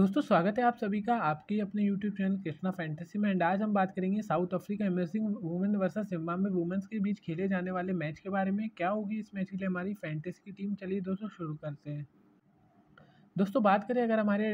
दोस्तों, स्वागत है आप सभी का आपके अपने यूट्यूब चैनल कृष्णा फैंटेसी में एंड आज हम बात करेंगे South Africa emerging women versus Zimbabwe women's के बीच खेले जाने वाले मैच के बारे में। क्या होगी इस मैच के लिए हमारी फैंटेसी की टीम चलिए दोस्तों, शुरू करते हैं। दोस्तों, बात करें अगर हमारे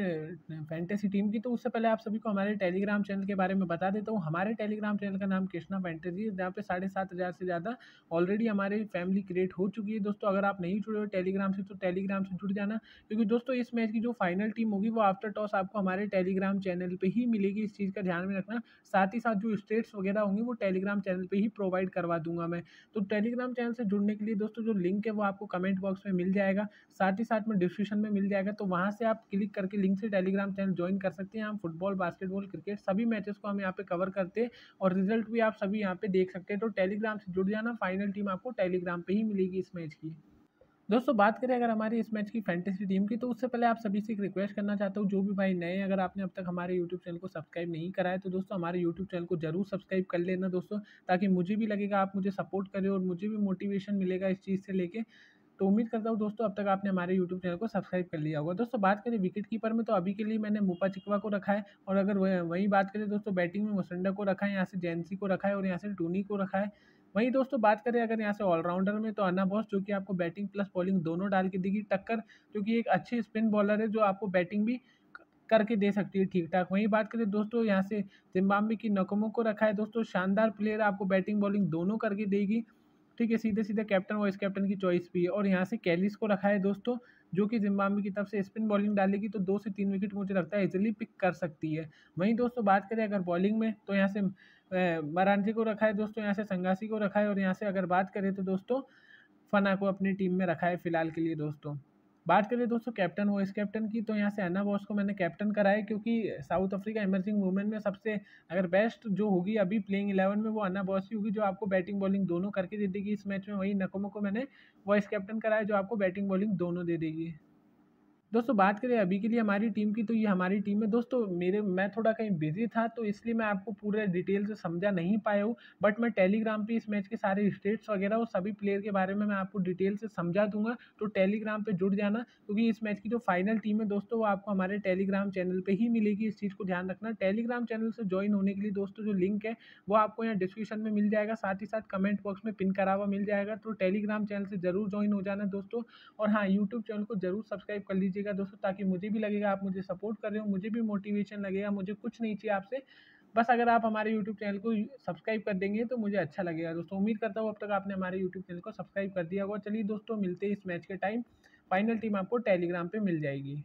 फैंटेसी टीम की तो उससे पहले आप सभी को हमारे टेलीग्राम चैनल के बारे में बता देता हूँ। हमारे टेलीग्राम चैनल का नाम कृष्णा फैंटेसी है। जहाँ पे साढ़े सात हज़ार से ज़्यादा ऑलरेडी हमारी फैमिली क्रिएट हो चुकी है। दोस्तों, अगर आप नहीं जुड़े हो टेलीग्राम से तो टेलीग्राम से जुड़ जाना। क्योंकि दोस्तों, इस मैच की जो फाइनल टीम होगी, वो आफ्टर टॉस आपको हमारे टेलीग्राम चैनल पर ही मिलेगी। इस चीज़ का ध्यान में रखना। साथ ही साथ जो स्टेट्स वगैरह होंगे, वो टेलीग्राम चैनल पर ही प्रोवाइड करवा दूँगा मैं। तो टेलीग्राम चैनल से जुड़ने के लिए दोस्तों, जो लिंक है, वो आपको कमेंट बॉक्स में मिल जाएगा। साथ ही साथ में डिस्क्रिप्शन में मिल जाएगा। तो वहाँ से आप क्लिक करके लिंक से टेलीग्राम चैनल ज्वाइन कर सकते हैं। हम फुटबॉल, बास्केटबॉल, क्रिकेट सभी मैचेस को हम यहाँ पे कवर करते हैं और रिज़ल्ट भी आप सभी यहाँ पे देख सकते हैं। तो टेलीग्राम से जुड़ जाना, फाइनल टीम आपको टेलीग्राम पर ही मिलेगी इस मैच की। दोस्तों, बात करें अगर हमारी इस मैच की फैंटेसी टीम की तो उससे पहले आप सभी से एक रिक्वेस्ट करना चाहता हूँ, जो भी भाई नए अगर आपने अब तक हमारे यूट्यूब चैनल को सब्सक्राइब नहीं करा है तो दोस्तों हमारे यूट्यूब चैनल को ज़रूर सब्सक्राइब कर लेना दोस्तों, ताकि मुझे भी लगेगा आप मुझे सपोर्ट करें और मुझे भी मोटिवेशन मिलेगा इस चीज़ से लेके। तो उम्मीद करता हूँ दोस्तों, अब तक आपने हमारे यूट्यूब चैनल को सब्सक्राइब कर लिया होगा। दोस्तों, बात करें विकेट कीपर में तो अभी के लिए मैंने मुपा चिकवा को रखा है। और अगर वही बात करें दोस्तों बैटिंग में मुसंडा को रखा है, यहाँ से जैनसी को रखा है और यहाँ से टूनी को रखा है। वहीं दोस्तों, बात करें अगर यहाँ से ऑलराउंडर में तो अन्ना बॉस, जो कि आपको बैटिंग प्लस बॉलिंग दोनों डाल के देगी, टक्कर, जो कि एक अच्छी स्पिन बॉलर है, जो आपको बैटिंग भी करके दे सकती है ठीक ठाक वहीं बात करें दोस्तों, यहाँ से जिम्बाब्वे की नकमों को रखा है। दोस्तों, शानदार प्लेयर आपको बैटिंग बॉलिंग दोनों करके देगी। ठीक है सीधे सीधे कैप्टन वाइस कैप्टन की चॉइस भी है। और यहाँ से कैलिस को रखा है दोस्तों, जो कि जिम्बाब्वे की तरफ़ से स्पिन बॉलिंग डालेगी तो दो से तीन विकेट मुझे लगता है इजिली पिक कर सकती है। वहीं दोस्तों बात करें अगर बॉलिंग में तो यहाँ से मरांजी को रखा है दोस्तों, यहाँ से संगासी को रखा है। और यहाँ से अगर बात करें तो दोस्तों फना को अपनी टीम में रखा है फ़िलहाल के लिए दोस्तों। बात करें दोस्तों कैप्टन, वाइस कैप्टन की तो यहाँ से अन्ना बॉस को मैंने कैप्टन कराया क्योंकि साउथ अफ्रीका इमर्जिंग मूवमेंट में सबसे अगर बेस्ट जो होगी अभी प्लेइंग इलेवन में वो अना बॉस ही होगी, जो आपको बैटिंग बॉलिंग दोनों करके दे देगी। इस मैच में वही नकमो को मैंने वॉइस कैप्टन कराया जो आपको बैटिंग बॉलिंग दोनों दे देगी। दोस्तों, बात करें अभी के लिए हमारी टीम की तो ये हमारी टीम है। दोस्तों, मेरे, मैं थोड़ा कहीं बिज़ी था तो इसलिए मैं आपको पूरे डिटेल से समझा नहीं पाया हूँ। बट मैं टेलीग्राम पे इस मैच के सारे स्टेट्स वगैरह और सभी प्लेयर के बारे में मैं आपको डिटेल से समझा दूँगा। तो टेलीग्राम पे जुड़ जाना, क्योंकि तो इस मैच की जो फाइनल टीम है दोस्तों, वो आपको हमारे टेलीग्राम चैनल पर ही मिलेगी, इस चीज़ को ध्यान रखना। टेलीग्राम चैनल से ज्वाइन होने के लिए दोस्तों, जो लिंक है, वो आपको यहाँ डिस्क्रिप्शन में मिल जाएगा, साथ ही साथ कमेंट बॉक्स में पिन करा हुआ मिल जाएगा। तो टेलीग्राम चैनल से ज़रूर ज्वाइन हो जाना दोस्तों। और हाँ यूट्यूब चैनल को ज़रूर सब्सक्राइब कर लीजिएगा दोस्तों, ताकि मुझे भी लगेगा आप मुझे सपोर्ट कर रहे हो, मुझे भी मोटिवेशन लगेगा, मुझे कुछ नहीं चाहिए आपसे। बस अगर आप हमारे यूट्यूब चैनल को सब्सक्राइब कर देंगे तो मुझे अच्छा लगेगा दोस्तों। उम्मीद करता हूँ अब तक आपने हमारे यूट्यूब चैनल को सब्सक्राइब कर दिया होगा। चलिए दोस्तों, मिलते हैं इस मैच के टाइम फाइनल टीम आपको टेलीग्राम पे मिल जाएगी।